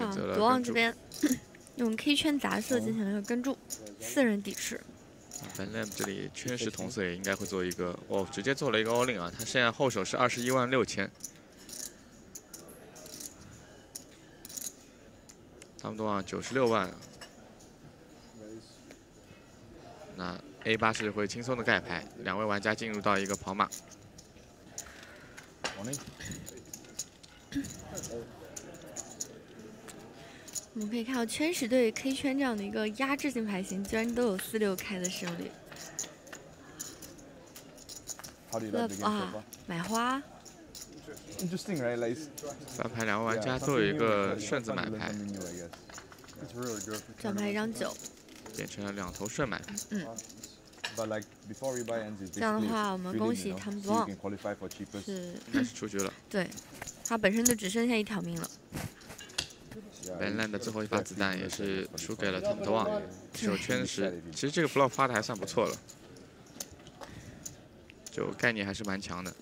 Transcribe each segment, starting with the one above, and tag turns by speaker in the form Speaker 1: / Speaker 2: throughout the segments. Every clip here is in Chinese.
Speaker 1: 选择了
Speaker 2: 夺王
Speaker 1: 跟注。
Speaker 2: 这边用 K 圈杂色进行了一个跟注，四人抵持。
Speaker 1: 本 lam 这里圈石同色也应该会做一个，哦，直接做了一个 all in 啊！他现在后手是二十一万六千，差不多啊，九十六万啊。那 A 八是会轻松的盖牌，两位玩家进入到一个跑马。
Speaker 2: 我们可以看到圈十对 K 圈这样的一个压制性牌型，居然都有四六开的胜率。啊买花
Speaker 3: ，Interesting, right? Like,
Speaker 1: 三牌两个玩家都有一个顺子买牌
Speaker 4: for
Speaker 2: 转牌一张九。
Speaker 1: 变成了两头顺买牌。
Speaker 3: But like before rebuy ends, it's
Speaker 2: 这样的话，我们恭
Speaker 3: you
Speaker 2: 喜
Speaker 3: cheapest.
Speaker 2: 是，
Speaker 1: 应该是出局了。
Speaker 2: 对，他本身就只剩下一条命了。
Speaker 1: Lam 的最后一发子弹也是输给了的王，手圈石。其实这个 flop 发的还算不错了，就概念还是蛮强的。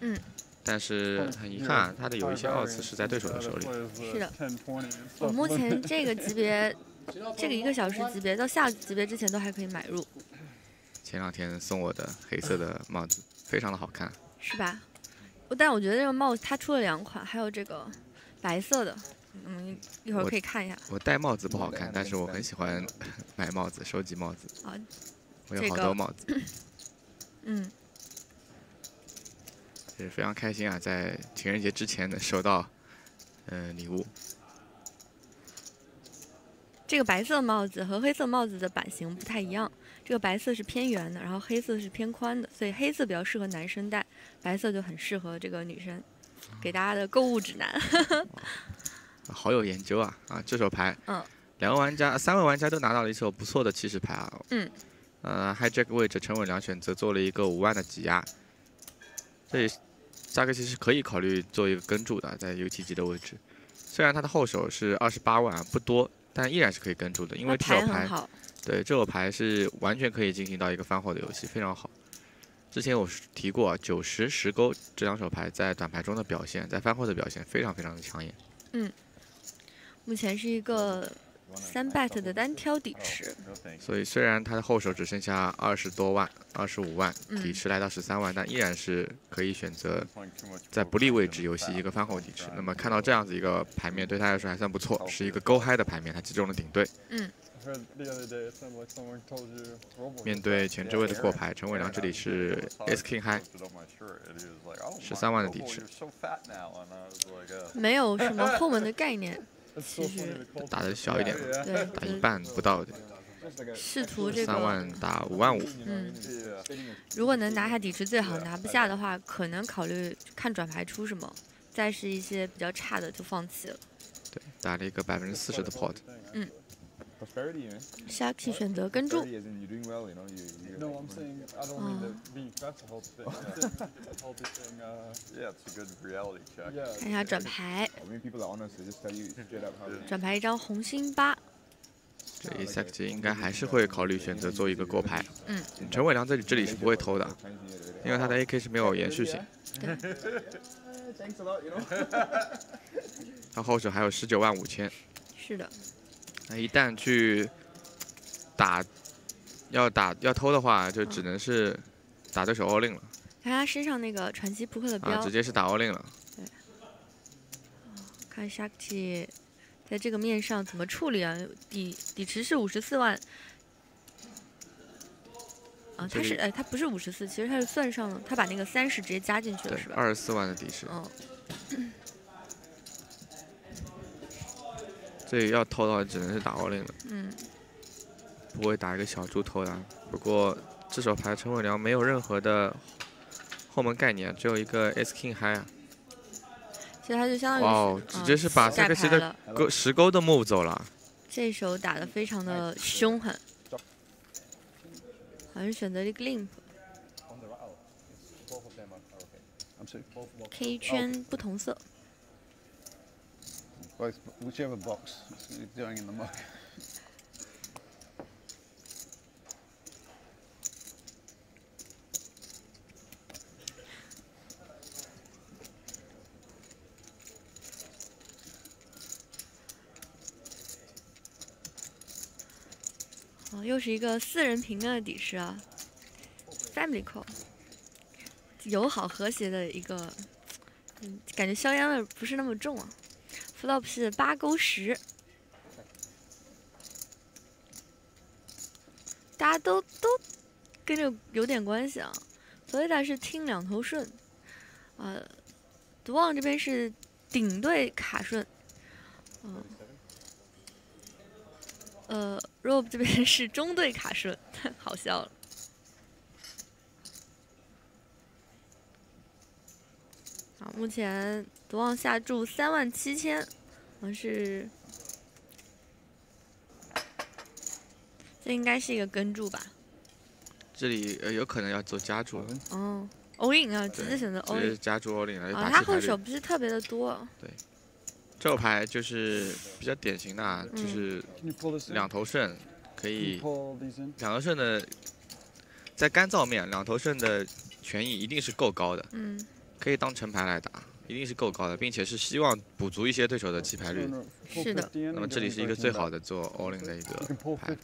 Speaker 2: 嗯。
Speaker 1: 但是很遗憾，他的有一些奥次是在对手的手里。
Speaker 2: 是的
Speaker 4: 10, 20 and
Speaker 2: 我目前这个级别，这个一个小时级别到下级别之前都还可以买入，
Speaker 1: 前两天送我的黑色的帽子，非常的好看。
Speaker 2: 是吧？但我觉得这个帽子它出了两款，还有这个白色的，嗯，一会儿可以看一下
Speaker 1: 我戴帽子不好看，但是我很喜欢 买帽子，收集帽子。
Speaker 2: 啊。
Speaker 1: 我有好多帽子，
Speaker 2: 嗯，
Speaker 1: 也是非常开心啊，在情人节之前能收到，嗯、礼物。
Speaker 2: 这个白色帽子和黑色帽子的版型不太一样，这个白色是偏圆的，然后黑色是偏宽的，所以黑色比较适合男生戴，白色就很适合这个女生。给大家的购物指南，
Speaker 1: 好有研究啊啊！这手牌，
Speaker 2: 嗯，
Speaker 1: 两位玩家、三位玩家都拿到了一手不错的起始牌啊。
Speaker 2: 嗯。
Speaker 1: 呃，hijack 位置陈伟良选择做了一个五万的挤压，这里价格其实可以考虑做一个跟注的，在 UT 级的位置。虽然他的后手是二十八万啊，不多，但依然是可以跟注的，因为这手
Speaker 2: 牌
Speaker 1: 牌，对这手牌是完全可以进行到一个翻后的游戏，非常好。之前我是提过啊，九十十勾这两手牌在短牌中的表现，在翻后的表现非常非常的抢眼。
Speaker 2: 目前是一个三 bet 的单挑底池，
Speaker 1: 所以虽然他的后手只剩下二十多万、二十五万，
Speaker 2: 嗯。
Speaker 1: 底池来到十三万，但依然是可以选择在不利位置游戏一个翻后底池。那么看到这样子一个牌面，对他来说还算不错，是一个勾嗨的牌面，他击中了顶对。
Speaker 4: Robo
Speaker 1: 面对前置位的过牌，陈伟良这里是 S King High，13 万的底池。
Speaker 4: Uh,
Speaker 2: 没有什么后门的概念，其实
Speaker 1: 打的小一点，
Speaker 2: 对，
Speaker 1: 打一半不到的，
Speaker 2: 试图这个三，
Speaker 1: 万打五万五。
Speaker 2: 嗯，如果能拿下底池最好，拿不下的话，可能考虑看转牌出什么，再是一些比较差的就放弃了。
Speaker 1: 对，打了一个百分之四十的 pot。
Speaker 3: Prosperity, man.
Speaker 2: Sharky 选择跟注
Speaker 3: ，Prosperity as in you're doing well, you know. You, you
Speaker 4: No, I'm saying I don't mean the beef. That's a whole thing. That's a whole thing. Uh,
Speaker 5: Yeah, it's a good reality check.
Speaker 4: yeah.
Speaker 2: 看一下转牌
Speaker 3: ，I mean, people are honest. They just tell you straight up how.
Speaker 2: 转牌一张红心八，
Speaker 1: 这一 s e c 应该还是会考虑选择做一个过牌。
Speaker 2: 嗯，
Speaker 1: 陈伟良这里这里是不会偷的因为他的 AK 是没有延续性。
Speaker 3: like, Thanks a lot, you know.
Speaker 1: 他后手还有十九万五千，
Speaker 2: 是的，
Speaker 1: 那一旦去打要打要偷的话，就只能是打对手 all in 了
Speaker 2: 看他身上那个传奇扑克的
Speaker 1: 啊，
Speaker 2: 标
Speaker 1: 直，接是打 all in 了。
Speaker 2: 看 Sharky 在这个面上怎么处理啊？底底池是五十四万。啊，他是哎，他不是五十四，其实他是算上了，他把那个三十直接加进去了，是，吧？
Speaker 1: 二十四万的底池，
Speaker 2: 嗯，
Speaker 1: 这里要偷的话只能是打 all in 了，
Speaker 2: 嗯，
Speaker 1: 不会打一个小猪偷的啊。不过这手牌陈伟良没有任何的后门概念，只有一个 S King High 啊。
Speaker 2: 其实他就相当于
Speaker 1: 哇哦，直接是把
Speaker 2: 嗯盖
Speaker 1: 塞克西的
Speaker 2: 牌了
Speaker 1: 勾十勾的 move 走了。
Speaker 2: 这手打的非常的凶狠，好像是选择了一个 limp. K 圈不同色，
Speaker 4: both whichever box doing in the mug。
Speaker 2: 哦，又是一个四人平的底饰啊，family call。友好和谐的一个，嗯，感觉硝烟味不是那么重啊。Flop 是八勾十，大家都都跟这个有点关系啊。所以他是听两头顺，呃，独望这边是顶对卡顺，嗯、呃，Rob 这边是中对卡顺，太好笑了。好，目前独望下注三万七千，好像是，这应该是一个跟注吧？
Speaker 1: 这里呃有可能要做加注，
Speaker 2: 哦，all in 啊，直接选择 in
Speaker 1: 接。加注 all in 来
Speaker 2: 啊，
Speaker 1: 打
Speaker 2: 他后。手不是特别的多，
Speaker 1: 对这牌就是比较典型的啊，就
Speaker 2: 嗯
Speaker 1: 是?两头顺，可以?两头顺的在干燥面两头顺的权益一定是够高的，
Speaker 2: 嗯，
Speaker 1: 可以当成牌来打，一定是够高的，并且是希望补足一些对手的弃牌率。
Speaker 2: 是的。
Speaker 1: 那么这里是一个最好的做 all in 的一个牌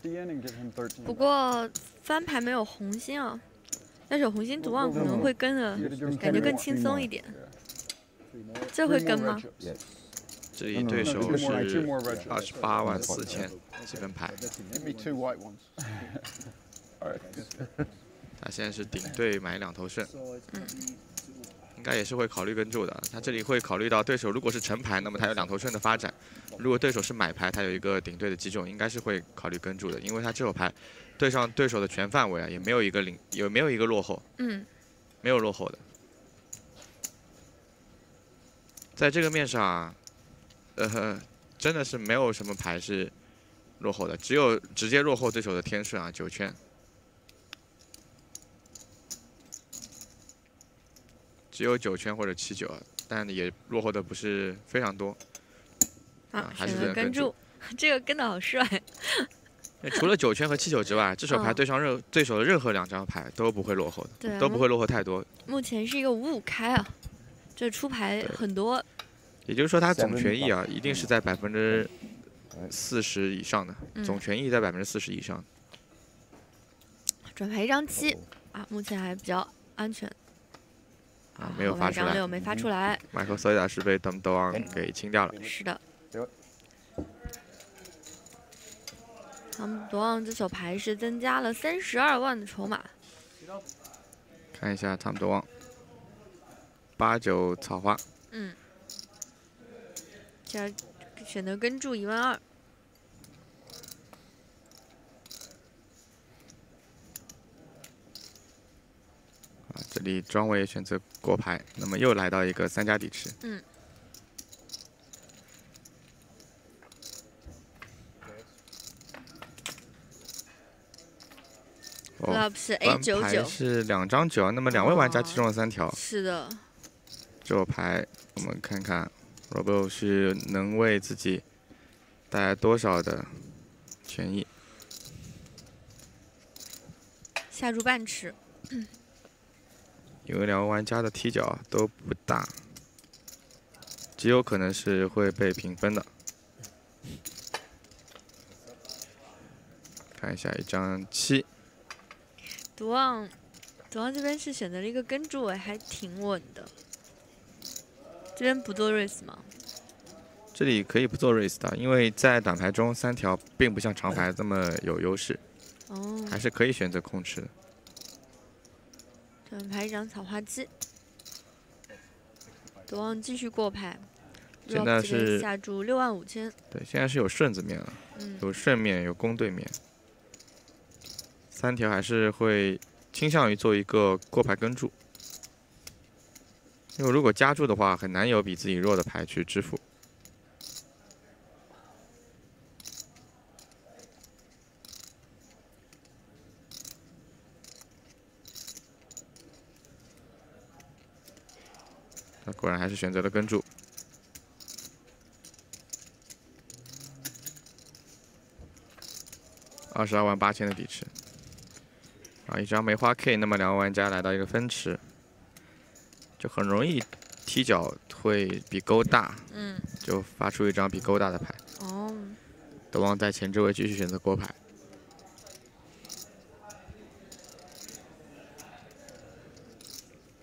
Speaker 2: 不过翻牌没有红心啊，但是有红心独望可能会跟
Speaker 4: 的
Speaker 2: 感觉更轻松一点。这会跟吗？
Speaker 1: 这里对手是二十八万四千积分牌。他现在是顶对买两头顺。嗯该也是会考虑跟注的。他这里会考虑到对手如果是成牌，那么他有两头顺的发展；如果对手是买牌，他有一个顶对的击中，应该是会考虑跟注的，因为他这手牌对上对手的全范围啊，也没有一个领，也没有一个落后，
Speaker 2: 嗯，
Speaker 1: 没有落后的。在这个面上啊，呃，真的是没有什么牌是落后的，只有直接落后对手的天顺啊九圈。只有九圈或者七九，但也落后的不是非常多。
Speaker 2: 啊
Speaker 1: 啊，还是
Speaker 2: 选择跟
Speaker 1: 这个跟注
Speaker 2: 注，这个跟的好帅。
Speaker 1: 除了九圈和七九之外，这手牌
Speaker 2: 嗯
Speaker 1: 对上任对手的任何两张牌都不会落后的，
Speaker 2: 对啊，
Speaker 1: 都不会落后太多。
Speaker 2: 目前是一个五五开啊，这出牌很多。
Speaker 1: 也就是说，他总权益啊，一定是在百分之
Speaker 5: 哎
Speaker 1: 四十以上的，
Speaker 2: 嗯
Speaker 1: 总权益在百分之四十以上。
Speaker 2: 转牌一张七啊，目前还比较安全。
Speaker 1: 啊没有发出来。
Speaker 2: 没发出来，
Speaker 1: 麦克索伊达是被 Dom d o n 给清掉了。
Speaker 2: 是的。
Speaker 5: 对。
Speaker 2: 他们夺望这手牌是增加了三十二万的筹码，
Speaker 1: 看一下 Tom d o n 八九草花，
Speaker 2: 嗯，这选择跟注一万二，
Speaker 1: 啊，这里庄位选择过牌，那么又来到一个三家底池。
Speaker 2: 嗯。
Speaker 1: 哦
Speaker 2: 是 A 九九，
Speaker 1: 是两张九，那么两位玩家
Speaker 2: 哦
Speaker 1: 击中了三条。
Speaker 2: 是的，
Speaker 1: 这牌我们看看 Robo 是能为自己带来多少的权益。
Speaker 2: 下注半池，
Speaker 1: 因为两个玩家的踢脚都不大，极有可能是会被平分的。看一下一张七，
Speaker 2: 独望，独望这边是选择了一个跟注，哎，还挺稳的。这边不做 raise 吗？
Speaker 1: 这里可以不做 raise 的，因为在短牌中三条并不像长牌这么有优势，
Speaker 2: 哦，
Speaker 1: 还是可以选择控制的。
Speaker 2: 转牌一张草花鸡，独望继续过牌。
Speaker 1: 现在是
Speaker 2: 下注六万五千，
Speaker 1: 对，现在是有顺子面了，
Speaker 2: 嗯，
Speaker 1: 有顺面，有公对面，三条还是会倾向于做一个过牌跟注，因为如果加注的话，很难有比自己弱的牌去支付。果然还是选择了跟注。二十二万八千的底池，啊，一张梅花 K，那么两个玩家来到一个分池，就很容易踢脚会比勾大，
Speaker 2: 嗯，
Speaker 1: 就发出一张比勾大的牌。
Speaker 2: 哦，
Speaker 1: 德王在前置位继续选择过牌。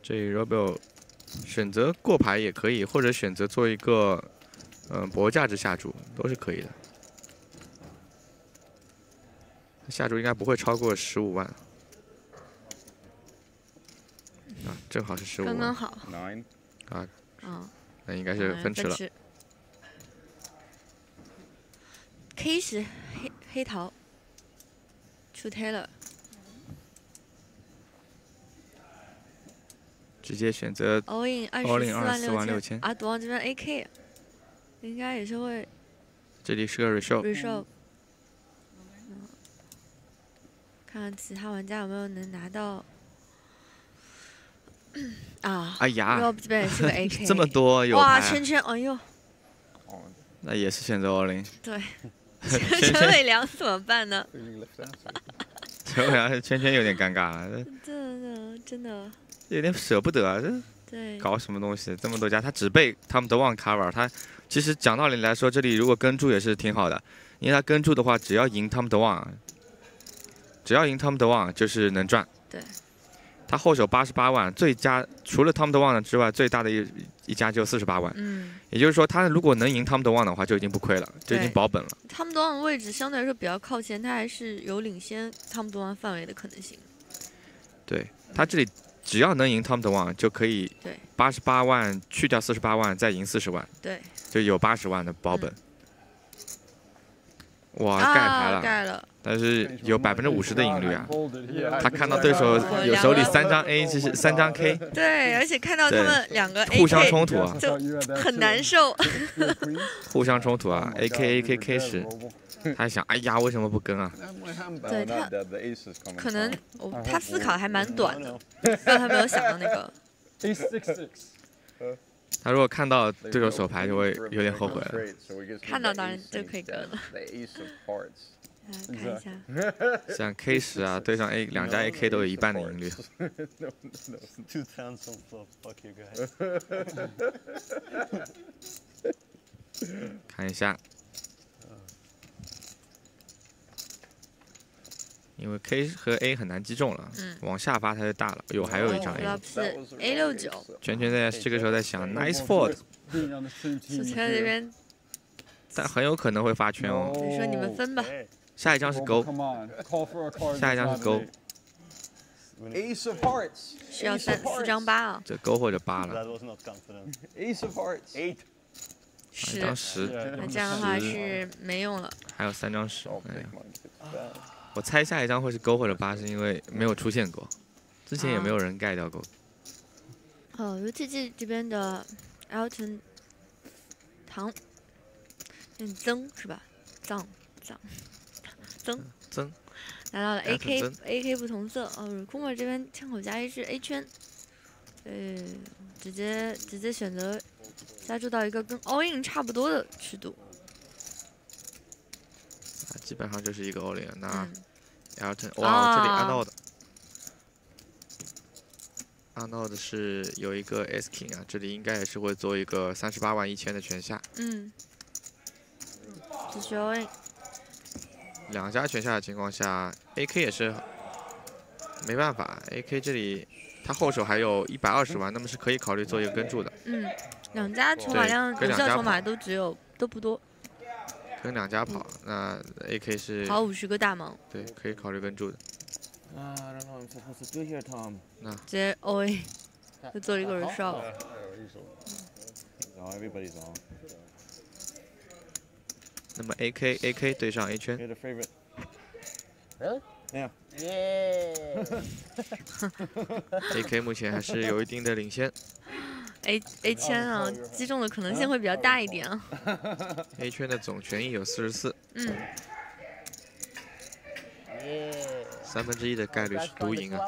Speaker 1: 这 Robo 选择过牌也可以，或者选择做一个嗯博价值下注都是可以的。下注应该不会超过十五万。啊，正好是十五万，
Speaker 2: 刚刚好
Speaker 5: ，Nine.
Speaker 2: 嗯，
Speaker 1: 那应该是
Speaker 2: 嗯
Speaker 1: 分池了。
Speaker 2: K 是黑黑桃，True Taylor，
Speaker 1: 直接选择
Speaker 2: all in 二十四万六
Speaker 1: 6000
Speaker 2: 啊，赌王这边 AK，应该也是会
Speaker 1: 这里是个
Speaker 2: reshow，reshow。嗯，看看其他玩家有没有能拿到。啊
Speaker 1: 哎呀
Speaker 2: ，，Rob 这边也是个 AK，
Speaker 1: 这么多有
Speaker 2: 哇，圈圈，哎呦.
Speaker 1: 那也是选择 all in。
Speaker 2: 对，陈伟良怎么办呢.
Speaker 1: 陈伟良圈圈有点尴尬了，
Speaker 2: 真的真的，
Speaker 1: 这有点舍不得啊，这
Speaker 2: 对，
Speaker 1: 搞什么东西？这么多家，他只被他们的 one cover，他其实讲道理来说，这里如果跟注也是挺好的，因为他跟注的话，只要赢他们的 one，只要赢他们的 one 就是能赚。
Speaker 2: 对。
Speaker 1: 他后手八十八万，最佳除了 Tom 的 One 之外，最大的一一家就四十八万，
Speaker 2: 嗯，
Speaker 1: 也就是说，他如果能赢 Tom 的 One 的话，就已经不亏了，就已经保本了。
Speaker 2: 他们的位置相对来说比较靠前，他还是有领先他们多王范围的可能性。
Speaker 1: 对他这里只要能赢 Tom 的 One，就可以
Speaker 2: 对。
Speaker 1: 八十八万去掉四十八万，再赢四十万，
Speaker 2: 对，
Speaker 1: 就有八十万的保本。哇，盖牌了，
Speaker 2: 盖了。
Speaker 1: 但是有百分之五十的赢率啊！他看到对手有手里三张 A，其实三张 K。
Speaker 2: 对，而且看到他们两个
Speaker 1: 互相冲突啊，
Speaker 2: 就很难受。
Speaker 1: 互相冲突啊，A K A K K
Speaker 4: 时，
Speaker 1: 他想，哎呀，为什么不跟啊？
Speaker 2: 对他，可能他思考还蛮短的，让他没有想到那个。
Speaker 1: 他如果看到对手手牌，就会有点后悔了。
Speaker 2: 看到当然就可以跟了。看一下，
Speaker 1: 像 K 十啊，对上 A 两家 AK 都有一半的赢率。看一下。因为 K 和 A 很难击中了，
Speaker 2: 嗯、
Speaker 1: 往下发它就大了。有还有一张
Speaker 2: A，A 六九。
Speaker 1: 全全在这个时候在想 nice fold，
Speaker 2: 楚乔这边，
Speaker 1: 但很有可能会发圈哦。
Speaker 2: 你说你们分吧。
Speaker 1: 下一张是勾，下一张是勾。
Speaker 5: Ace of Hearts，
Speaker 2: 需要三四张八啊。
Speaker 1: 这勾或者八了。
Speaker 5: Ace of Hearts
Speaker 6: eight。
Speaker 2: 十，那这样的话是没用了。
Speaker 1: 还有三张十，哎呀。我猜下一张会是勾或者八，是因为没有出现过，之前也没有人盖掉过。
Speaker 2: 哦，UTG 这边的 Elton 唐，嗯，曾是吧？藏藏曾
Speaker 1: 曾
Speaker 2: 拿到了 AK AK 不同色哦 r c o m e r 这边枪口加一是 A 圈，呃，直接直接选择加注到一个跟 All In 差不多的尺度。
Speaker 1: 啊，基本上就是一个 all in。那
Speaker 2: 嗯
Speaker 1: ，Elton，哇，这里
Speaker 2: 啊。
Speaker 1: Arnold。Arnold 是有一个 S King 啊，这里应该也是会做一个三十八万一千的全下，
Speaker 2: 嗯，继续 All In，
Speaker 1: 两家全下的情况下，AK 也是没办法，AK 这里他后手还有一百二十万，那么是可以考虑做一个跟注的，
Speaker 2: 嗯，两家筹码量有
Speaker 1: 跟两家
Speaker 2: 效筹码都只有都不多，
Speaker 1: 跟两家跑，那 AK 是
Speaker 2: 跑五十个大盲，
Speaker 1: 对可以考虑跟住的。
Speaker 6: Uh, I don't know what I'm supposed to do here, Tom.
Speaker 2: 直接 All In 就做了一个 e o
Speaker 6: Oh, everybody's on.
Speaker 1: 那么 AK AK 对上 A 圈
Speaker 6: ，You're the favorite.
Speaker 3: Really?
Speaker 6: Yeah.
Speaker 3: Yeah.
Speaker 1: AK 目前还是有一定的领先
Speaker 2: A A 圈啊，击中的可能性会比较大一点啊。
Speaker 1: A 圈的总权益有四十四。
Speaker 2: 嗯。
Speaker 1: 三分之一的概率是独赢啊，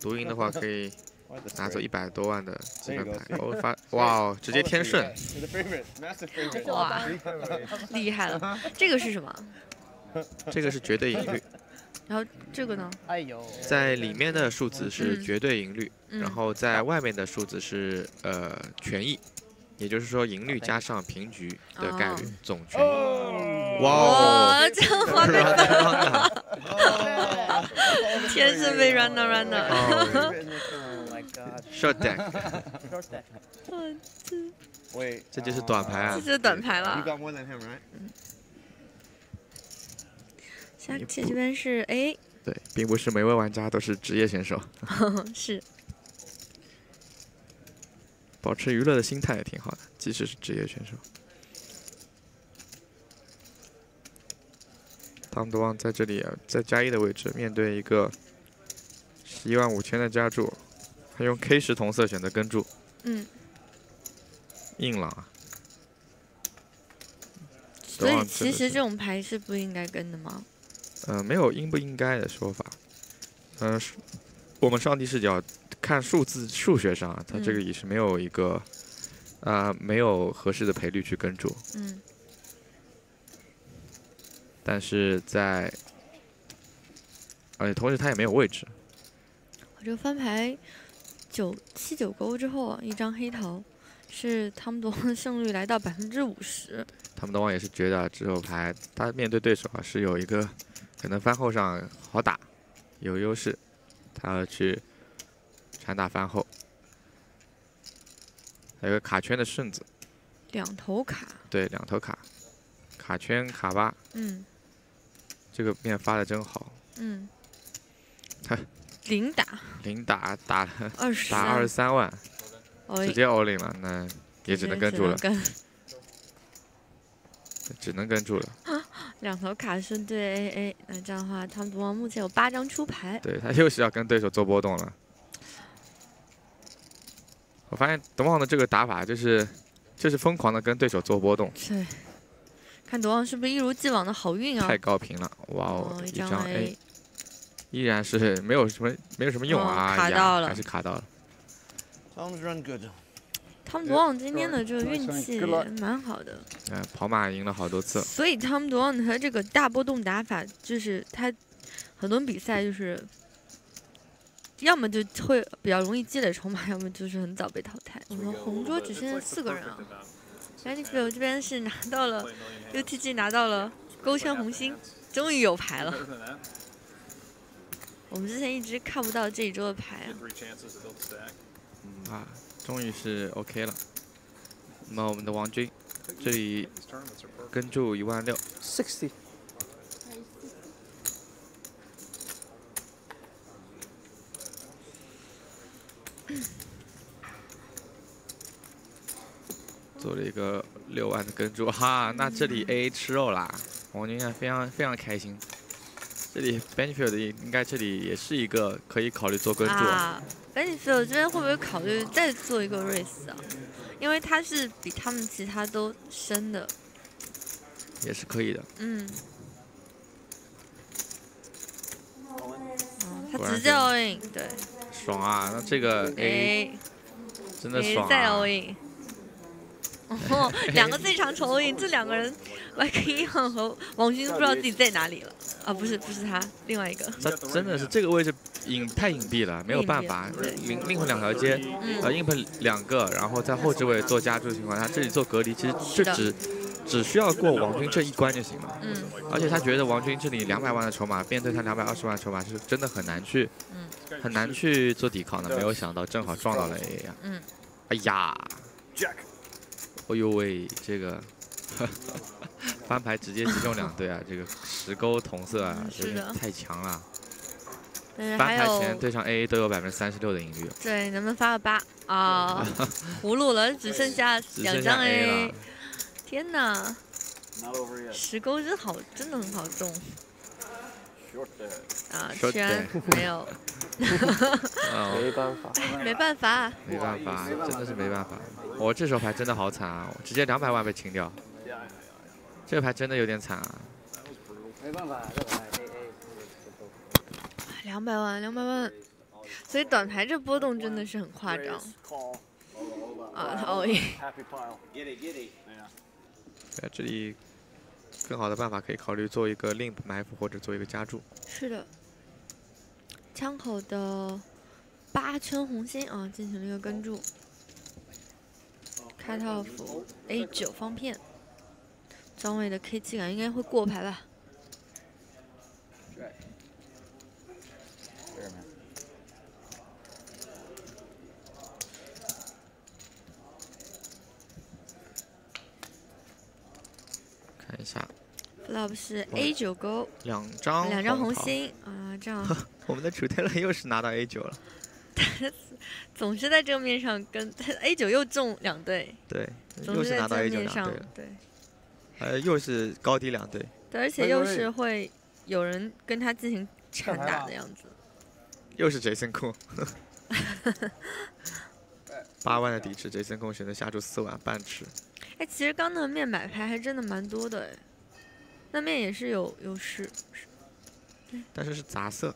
Speaker 1: 独赢的话可以 拿走一百多万的积分牌。哦发，哇哦，直接天顺。
Speaker 2: 哇，厉害了！这个是什么？
Speaker 1: 这个是绝对赢率。
Speaker 2: 然后这个呢？
Speaker 3: 哎呦，
Speaker 1: 在里面的数字是
Speaker 2: 嗯
Speaker 1: 绝对赢率，
Speaker 2: 嗯
Speaker 1: 然后在外面的数字是呃权益，也就是说赢率加上平局的概率
Speaker 2: 哦
Speaker 1: 总权益。哇哦
Speaker 2: 天生被 run 的 run 的。
Speaker 1: 哦
Speaker 3: ，Oh my god.
Speaker 6: God.
Speaker 1: short
Speaker 6: deck，Short deck.
Speaker 2: 嗯，这
Speaker 1: 就是短牌啊
Speaker 2: 这。就是短牌
Speaker 5: You
Speaker 2: 了。
Speaker 5: got more than him, right?
Speaker 2: 下期这边是 A，
Speaker 1: 对，并不是每位玩家都是职业选手
Speaker 2: 是
Speaker 1: 保持娱乐的心态也挺好的，即使是职业选手。汤姆德旺在这里啊，在加一的位置，面对一个十一万五千的加注，他用 K 十同色选择跟注，
Speaker 2: 嗯，
Speaker 1: 硬朗啊。
Speaker 2: 所以其实这种牌是不应该跟的吗？
Speaker 1: 呃，没有应不应该的说法。嗯、是我们上帝视角看数字数学上啊，它这个
Speaker 2: 嗯
Speaker 1: 也是没有一个，啊、没有合适的赔率去跟注，
Speaker 2: 嗯，
Speaker 1: 但是在，而且同时它也没有位置，
Speaker 2: 我这个翻牌九七九勾之后啊，一张黑桃，是汤姆多旺的胜率来到百分之五十。
Speaker 1: 他们的王也是觉得之后牌他面对对手啊是有一个可能翻后上好打，有优势，他要去传打翻后，还有个卡圈的顺子，
Speaker 2: 两头卡，
Speaker 1: 对，两头卡，卡圈卡八，
Speaker 2: 嗯。
Speaker 1: 这个面发的真好，
Speaker 2: 嗯
Speaker 1: 嗨，
Speaker 2: 零打。
Speaker 1: 零打打了
Speaker 2: 二十
Speaker 1: 打二十三万，
Speaker 2: 哦
Speaker 1: 直接 all in 了，那也只能跟住了，只能跟。住了。
Speaker 2: 两头卡是对 AA，那这样的话，汤姆多旺目前有八张出牌。
Speaker 1: 对他又是要跟对手做波动了。我发现德旺的这个打法就是，就是疯狂的跟对手做波动，
Speaker 2: 对，看德旺是不是一如既往的好运啊
Speaker 1: 太？高频了，哇哦
Speaker 2: 哦，，
Speaker 1: 一
Speaker 2: 一张
Speaker 1: 张 A
Speaker 2: A，
Speaker 1: 依然是没有什么没有什么用
Speaker 2: 哦
Speaker 1: 啊，呀
Speaker 2: 卡到了
Speaker 1: 还是卡到了。
Speaker 5: Tom's run good.
Speaker 2: 汤姆多旺今天的这个运气.蛮好的。
Speaker 1: 嗯，跑马赢了好多次，
Speaker 2: 所以汤姆多旺他这个大波动打法，就是他很多比赛就是，要么就会比较容易积累筹码，要么就是很早被淘汰。我们红桌只剩下四个人啊 a n i e l 这边是拿到了 UTG 拿到了勾圈红心，终于有牌了。我们之前一直看不到这一周的牌啊。
Speaker 1: 啊，终于是 OK 了。那么我们的王军这里.跟注一万六
Speaker 3: ，60.
Speaker 1: 做了一个六万的跟注，哈，那这里 A 吃肉啦，王军现在非常非常开心。这里 Benfield 应该这里也是一个可以考虑做跟注，
Speaker 2: 啊 e f i e l 这边会不会考虑再做一个 race 啊？因为他是比他们其他都深的，
Speaker 1: 也是可以的。
Speaker 2: 嗯。哦他直接
Speaker 1: 是
Speaker 2: all in，对
Speaker 1: 爽啊！那这个
Speaker 2: A，A
Speaker 1: 真的
Speaker 2: A
Speaker 1: 爽
Speaker 2: 再
Speaker 1: 啊
Speaker 2: all！in。哦，两个最长筹 all in，这两个人 like 一样和王军不知道自己在哪里了啊！不是不是他，另外一个，
Speaker 1: 他真的是这个位置隐太隐蔽了，没有办法另另外两条街，
Speaker 2: 嗯
Speaker 1: 呃，硬碰两个，然后在后置位做加注的情况下，这里做隔离，其实就只只需要过王军这一关就行了。
Speaker 2: 嗯
Speaker 1: 而且他觉得王军这里两百万的筹码，面对他两百二十万的筹码是真的很难去，
Speaker 2: 嗯
Speaker 1: 很难去做抵抗的。没有想到正好撞到了 A 呀、
Speaker 2: 嗯，
Speaker 1: 哎呀
Speaker 3: ，Jack.
Speaker 1: 哎呦喂，这个 翻牌直接击中两队啊！这个十勾同色啊，
Speaker 2: 真是的
Speaker 1: 太强了。翻牌
Speaker 2: 还有
Speaker 1: 前对上 A 都有百分之三十六的赢率，
Speaker 2: 对，能不能发个八啊？葫芦了，只剩下两张
Speaker 1: A。
Speaker 2: 天哪.石沟真好，真的很好中.啊！
Speaker 1: 说
Speaker 2: 圈没有，
Speaker 1: 哦，
Speaker 6: 没办法。
Speaker 2: 没办法，
Speaker 1: 没办法，真的是没办法。我这手牌真的好惨啊，我直接两百万被清掉这个牌真的有点惨啊。
Speaker 6: 没办法，
Speaker 2: 两百万，两百万。所以短牌这波动真的是很夸张.啊！哦耶
Speaker 3: ，Happy pile. Get it, get it. Yeah.
Speaker 1: 在这里，更好的办法，可以考虑做一个 limp 埋伏或者做一个加注。
Speaker 2: 是的，枪口的八圈红心啊，进行了一个跟注。cut off a 九方片，张伟的 k 七感应该会过牌吧。
Speaker 1: 看一下，
Speaker 2: flop 是 A 九勾，
Speaker 1: 两张
Speaker 2: 两张红，心啊，这样。
Speaker 1: 我们的楚天乐又是拿到 A 九了，
Speaker 2: 总是在正面上跟 A 九又中两对，
Speaker 1: 对，
Speaker 2: 总是在
Speaker 1: 又是拿到 A 九两对了，
Speaker 2: 对。
Speaker 1: 呃，又是高低两对，
Speaker 2: 对，而且又是会有人跟他进行缠打的样子。
Speaker 1: 又是 Jason 控，八万的底池，Jason 控选择下注四万半池，
Speaker 2: 哎，其实刚那个面买牌还真的蛮多的哎，那面也是有有是，
Speaker 1: 但是是杂色，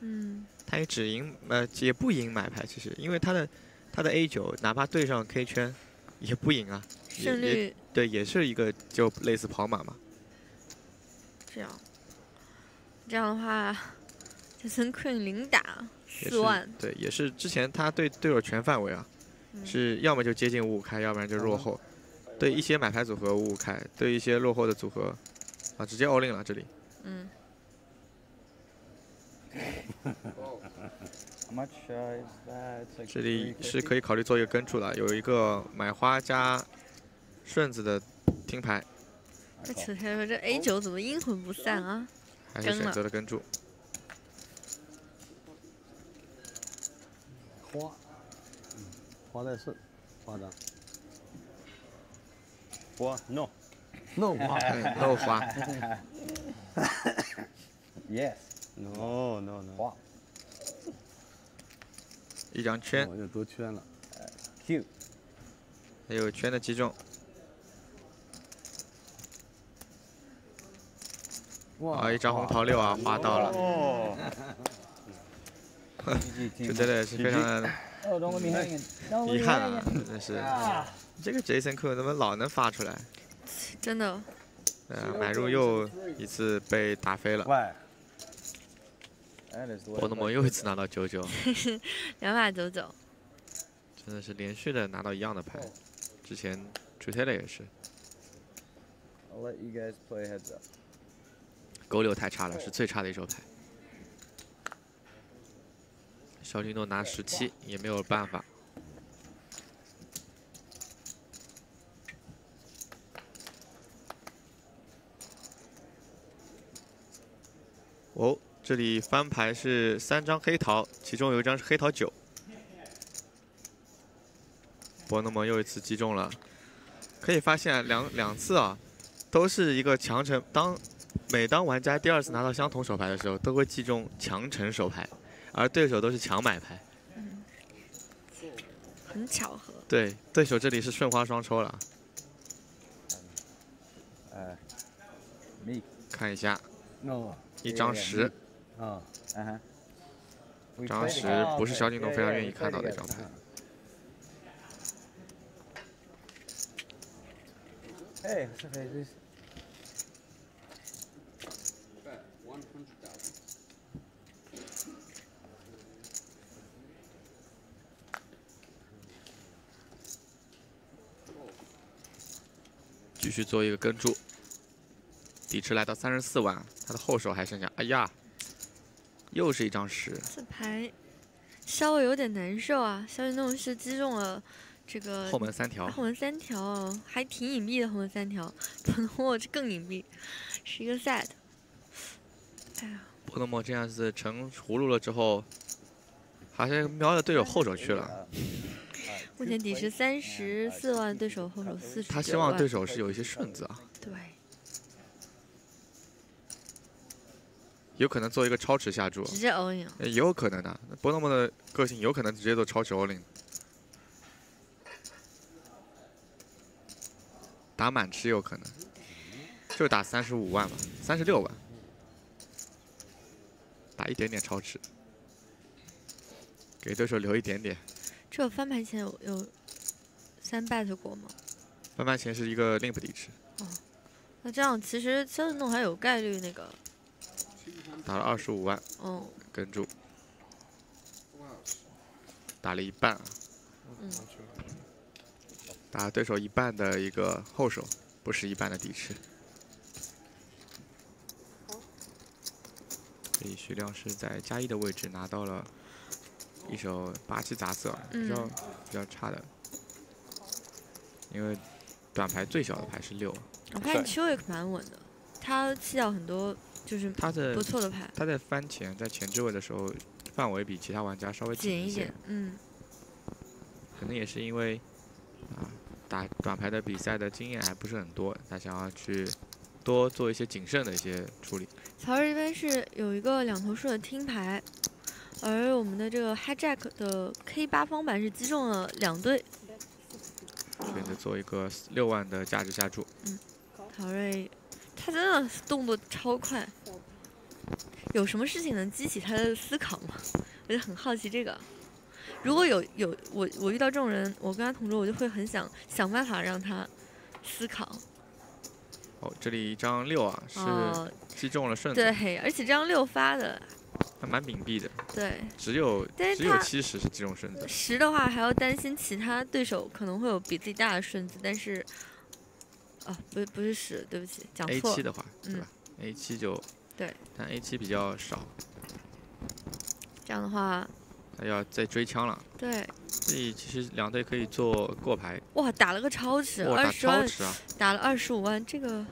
Speaker 2: 嗯，
Speaker 1: 他也只赢呃也不赢买牌，其实因为他的他的 A 九哪怕对上 K 圈也不赢啊，
Speaker 2: 胜率
Speaker 1: 对也是一个就类似跑马嘛，
Speaker 2: 这样，这样的话，Jason Queen 零打四万，
Speaker 1: 对也是之前他对队友全范围啊，
Speaker 2: 嗯
Speaker 1: 是要么就接近五五开，要不然就落后，对一些买牌组合五五开，对一些落后的组合啊直接 all in 了这里。
Speaker 2: 嗯
Speaker 6: uh,
Speaker 1: 这里是可以考虑做一个跟注的，有一个买花加顺子的听牌，
Speaker 2: 那楚天说这 A 九怎么阴魂不散啊？
Speaker 1: 还是选择了跟注。
Speaker 7: 花，嗯，花在顺，花张
Speaker 6: What? No.
Speaker 7: 弄花，
Speaker 1: 嗯漏花，
Speaker 6: Yes. No, no, no. 花
Speaker 1: 一张圈，
Speaker 7: 我就多圈了。
Speaker 6: Q.
Speaker 1: 还有圈的击中，
Speaker 7: 哇
Speaker 1: 啊，一张红桃六啊，花到了
Speaker 6: ，Oh.
Speaker 1: 就真的是非常的
Speaker 3: Oh,
Speaker 1: 遗憾啊真的是这个 Jason 克怎么老能发出来？
Speaker 2: 真的，
Speaker 1: 呃，买入又一次被打飞了.波诺摩又一次拿到九九，
Speaker 2: 两把九九，
Speaker 1: 真的是连续的拿到一样的牌，之前主泰勒也是.狗柳太差了，是最差的一手牌。小军诺拿十七也没有办法。哦，这里翻牌是三张黑桃，其中有一张是黑桃九。伯诺蒙又一次击中了，可以发现两两次啊，都是一个强成。当每当玩家第二次拿到相同手牌的时候，都会击中强成手牌，而对手都是强买牌。
Speaker 2: 嗯很巧合。
Speaker 1: 对，对手这里是顺花双抽了
Speaker 6: ，Uh.
Speaker 1: 看一下
Speaker 7: ，no
Speaker 1: 一张十，
Speaker 7: 啊，
Speaker 1: 张十不是小敬
Speaker 6: 东
Speaker 1: 非常愿意看到的一张牌。
Speaker 6: 哎，什么
Speaker 1: 鬼？继续做一个跟注，底池来到三十四万。他的后手还剩下，哎呀，又是一张十，
Speaker 2: 这牌稍微有点难受啊，小雨弄是击中了这个
Speaker 1: 后门三条，
Speaker 2: 后门三条哦，还挺隐蔽的后门三条，不能我这更隐蔽，是一个 set。哎呀，
Speaker 1: 波诺莫这样子成葫芦了之后，好像瞄着队友后手去了。
Speaker 2: 目前底是三十四万，对手后手四十
Speaker 1: 他希望对手是有一些顺子啊，
Speaker 2: 对，
Speaker 1: 有可能做一个超池下注，
Speaker 2: 直接 all in。
Speaker 1: 也有可能的。波诺莫的个性有可能直接做超池 all in，打满池有可能，就打三十五万吧，三十六万，打一点点超池，给对手留一点点。
Speaker 2: 这个翻盘前有有三 bet 过吗？
Speaker 1: 翻盘前是一个 limp 底池，
Speaker 2: 那这样其实肖运动还有概率那个，
Speaker 1: 打了二十五万，
Speaker 2: 嗯。
Speaker 1: 跟住，打了一半打对手一半的一个后手，不是一半的底池。所以徐亮是在加一的位置拿到了一手八七杂色，比较、
Speaker 2: 嗯。
Speaker 1: 比较差的，因为短牌最小的牌是六，
Speaker 2: 我发现 Chewik 蛮稳的，他弃掉很多就是
Speaker 1: 他的
Speaker 2: 不错的牌，
Speaker 1: 他在翻前在前置位的时候，范围比其他玩家稍微
Speaker 2: 紧一点，，嗯，
Speaker 1: 可能也是因为啊打短牌的比赛的经验还不是很多，他想要去多做一些谨慎的一些处理。
Speaker 2: 曹睿这边是有一个两头顺的听牌，而我们的这个 Hijack 的 K 八方板是击中了两对，
Speaker 1: 选择做一个六万的价值下注，嗯
Speaker 2: 曹睿他真的动作超快，有什么事情能激起他的思考吗？我就很好奇这个。如果有有我我遇到这种人，我跟他同桌，我就会很想想办法让他思考。
Speaker 1: 哦，这里一张六啊是
Speaker 2: 哦，
Speaker 1: 击中了顺子，
Speaker 2: 对，而且这张六发的，
Speaker 1: 还蛮隐蔽的，
Speaker 2: 对，
Speaker 1: 只有只有七十是击中顺子。
Speaker 2: 十的话还要担心其他对手可能会有比自己大的顺子，但是，哦，不不是十，对不起，讲
Speaker 1: A
Speaker 2: 错了。
Speaker 1: 七的话，对吧？A 七就
Speaker 2: 对，
Speaker 1: 但 A 七比较少，
Speaker 2: 这样的话，
Speaker 1: 他要再追枪了。
Speaker 2: 对，
Speaker 1: 所以其实两队可以做过牌，
Speaker 2: 哇，打了个超值，
Speaker 1: 哇，打
Speaker 2: 二十万
Speaker 1: 超，值啊！
Speaker 2: 打了二十五万，这个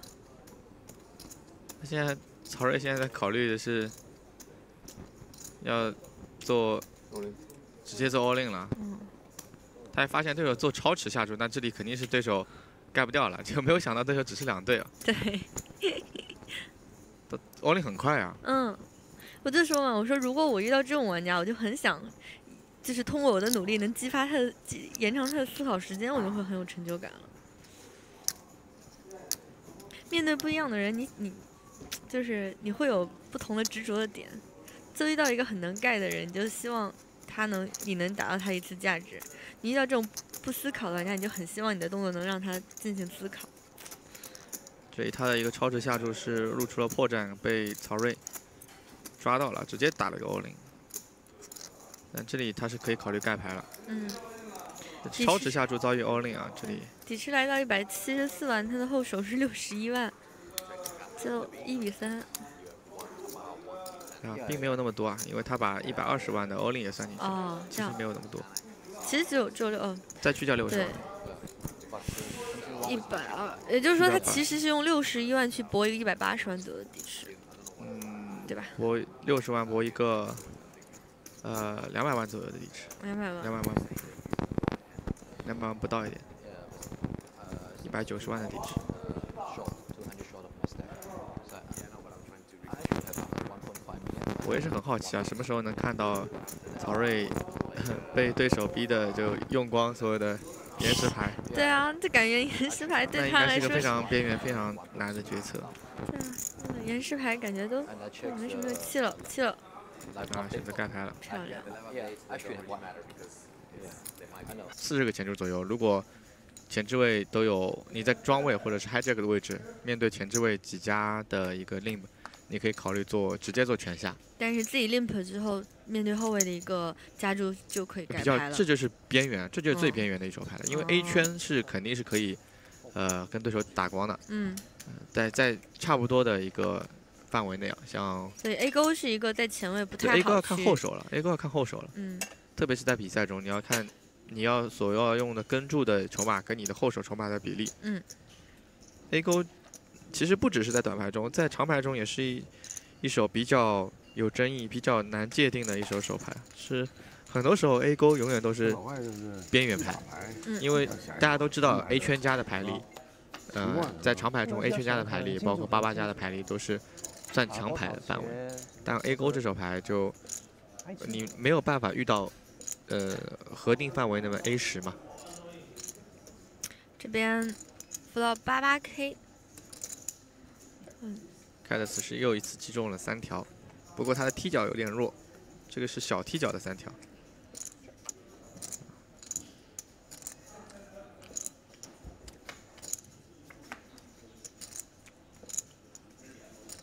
Speaker 1: 他现在曹睿现在在考虑的是要做直接做 all in 了，
Speaker 2: 嗯，
Speaker 1: 他还发现对手做超池下注，那这里肯定是对手盖不掉了，就没有想到对手只是两队啊，
Speaker 2: 对，
Speaker 1: 都 all in 很快啊，
Speaker 2: 嗯，我就说嘛，我说如果我遇到这种玩家，我就很想，就是通过我的努力能激发他的激延长他的思考时间，我就会很有成就感了。面对不一样的人，你你就是你会有不同的执着的点。就遇到一个很能盖的人，你就希望他能你能达到他一次价值；你遇到这种不思考的玩家，你就很希望你的动作能让他进行思考。
Speaker 1: 这里他的一个超值下注是露出了破绽，被曹睿抓到了，直接打了个 all in。但这里他是可以考虑盖牌了，
Speaker 2: 嗯，
Speaker 1: 超值下注遭遇 all in 啊，这里
Speaker 2: 底池来到一百七十四万，他的后手是六十一万，就一比三。
Speaker 1: 啊并没有那么多啊，因为他把一百二十万的 all in 也算进去，
Speaker 2: 哦，这
Speaker 1: 其实，没有那么多，
Speaker 2: 其实只有只有六，哦，
Speaker 1: 再去掉六十。
Speaker 2: 对。
Speaker 1: 万，，
Speaker 2: 一百二，也就是说他其实是用六十一万去博一个一百八十万左右的底池，
Speaker 1: 嗯，
Speaker 2: 对吧？
Speaker 1: 博六十万博一个，呃，两百万左右的底池，
Speaker 2: 两百万，
Speaker 1: 两百万，两百万不到一点，一百九十万的底池。我也是很好奇啊，什么时候能看到曹睿 被对手逼的就用光所有的延时牌？
Speaker 2: 对啊，这感觉延时牌对他
Speaker 1: 应该是一个
Speaker 2: 来说是，
Speaker 1: 非常边缘、非常难的决策
Speaker 2: 对啊，嗯延时牌感觉都都没什么气了，气了，
Speaker 1: 啊！选择盖牌了，
Speaker 2: 漂亮。
Speaker 1: 四十个前置左右。如果前置位都有你在庄位或者是 hijack 的位置，面对前置位几家的一个 limp，你可以考虑做直接做全下，
Speaker 2: 但是自己 limp 之后，面对后卫的一个加注就可以
Speaker 1: 比
Speaker 2: 盖牌了
Speaker 1: 较这。就是边缘，这就是最
Speaker 2: 嗯
Speaker 1: 边缘的一手牌了。因为 A
Speaker 2: 哦
Speaker 1: 圈是肯定是可以，呃，跟对手打光的，
Speaker 2: 嗯，
Speaker 1: 在在差不多的一个范围内啊，像
Speaker 2: 对 A 勾是一个在前卫不
Speaker 1: 对
Speaker 2: 太
Speaker 1: A 勾要看后手了，A 勾要看后手了，
Speaker 2: 嗯，
Speaker 1: 特别是在比赛中，你要看你要所要用的跟注的筹码跟你的后手筹码的比例。
Speaker 2: 嗯
Speaker 1: ，A 勾其实不只是在短牌中，在长牌中也是一一手比较有争议、比较难界定的一手手牌，是很多时候 A 勾永远都是边缘牌，因为大家都知道 A 圈加的牌力，呃，在长牌中 A 圈加的牌力，包括八八加的牌力都是算强牌的范围，但 A 勾这手牌就你没有办法遇到，呃，核定范围那么 A 十嘛，
Speaker 2: 这边扶到八八 K，
Speaker 1: 开的此时又一次击中了三条，不过他的踢脚有点弱，这个是小踢脚的三条。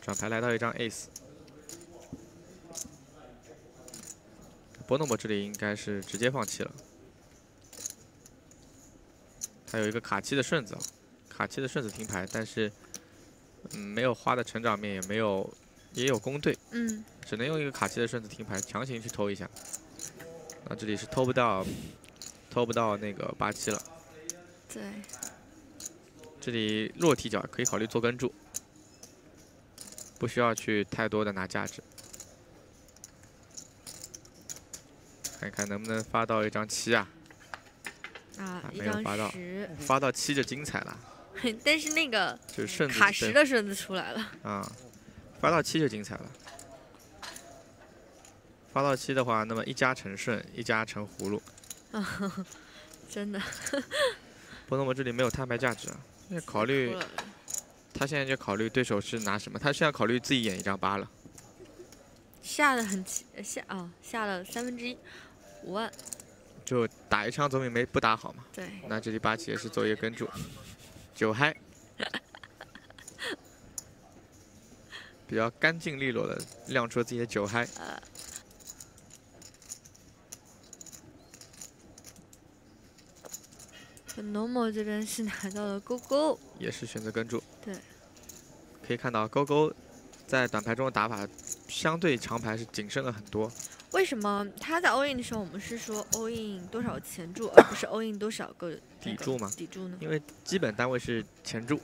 Speaker 1: 转牌来到一张 Ace，波诺博这里应该是直接放弃了。他有一个卡七的顺子啊，卡七的顺子停牌，但是嗯没有花的成长面，也没有也有攻队，
Speaker 2: 嗯，
Speaker 1: 只能用一个卡七的顺子停牌，强行去偷一下。那这里是偷不到，偷不到那个八七了。
Speaker 2: 对，
Speaker 1: 这里弱踢脚可以考虑做跟注，不需要去太多的拿价值。看看能不能发到一张七啊？
Speaker 2: 啊
Speaker 1: 啊，没有发到
Speaker 2: 十，
Speaker 1: 发到七就精彩了，
Speaker 2: 但是那个
Speaker 1: 就是顺子
Speaker 2: 卡十的顺子出来了。
Speaker 1: 啊，发到七就精彩了。发到七的话，那么一家成顺，一家成葫芦。
Speaker 2: 真的，
Speaker 1: 不，那么这里没有摊牌价值啊。那考虑他现在就考虑对手是拿什么，他现在考虑自己演一张八了。
Speaker 2: 下的很齐下啊，下了三分之一，五万。
Speaker 1: 就打一枪总比没不打好嘛。
Speaker 2: 对，
Speaker 1: 那这里八七也是做一个跟注，九嗨，比较干净利落的亮出了自己的酒嗨。
Speaker 2: normal 这边是拿到了勾勾，
Speaker 1: 也是选择跟注。
Speaker 2: 对，
Speaker 1: 可以看到勾勾在短牌中的打法相对长牌是谨慎了很多。
Speaker 2: 为什么他在 all in 的时候，我们是说 all in 多少钱注，而不是 all in 多少个那个
Speaker 1: 底注吗
Speaker 2: 底注呢？
Speaker 1: 因为基本单位是钱注，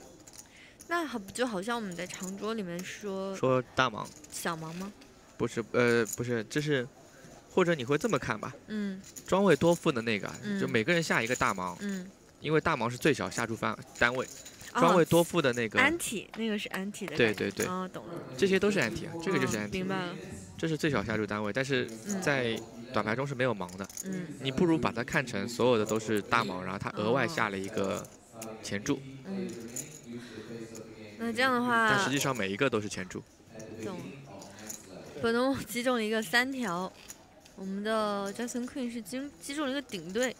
Speaker 2: 那好，就好像我们在长桌里面说
Speaker 1: 说大盲
Speaker 2: 小盲吗？
Speaker 1: 不是呃不是，这是或者你会这么看吧，
Speaker 2: 嗯
Speaker 1: 庄位多付的那个，
Speaker 2: 嗯
Speaker 1: 就每个人下一个大盲，
Speaker 2: 嗯，
Speaker 1: 因为大盲是最小下注范单位，
Speaker 2: 哦
Speaker 1: 庄位多付的那个
Speaker 2: ，anti 那个是 anti 的，
Speaker 1: 对对对
Speaker 2: 哦，懂了，
Speaker 1: 这些都是 anti，这个就是
Speaker 2: 哦
Speaker 1: anti，
Speaker 2: 明白了，
Speaker 1: 这是最小下注单位，但是
Speaker 2: 嗯
Speaker 1: 在短牌中是没有盲的，
Speaker 2: 嗯
Speaker 1: 你不如把它看成所有的都是大盲，然后他额外下了一个前注，
Speaker 2: 嗯。那这样的话，
Speaker 1: 但实际上每一个都是前注。
Speaker 2: 懂。本龙击中了一个三条，我们的 Jason Queen 是击击中了一个顶对，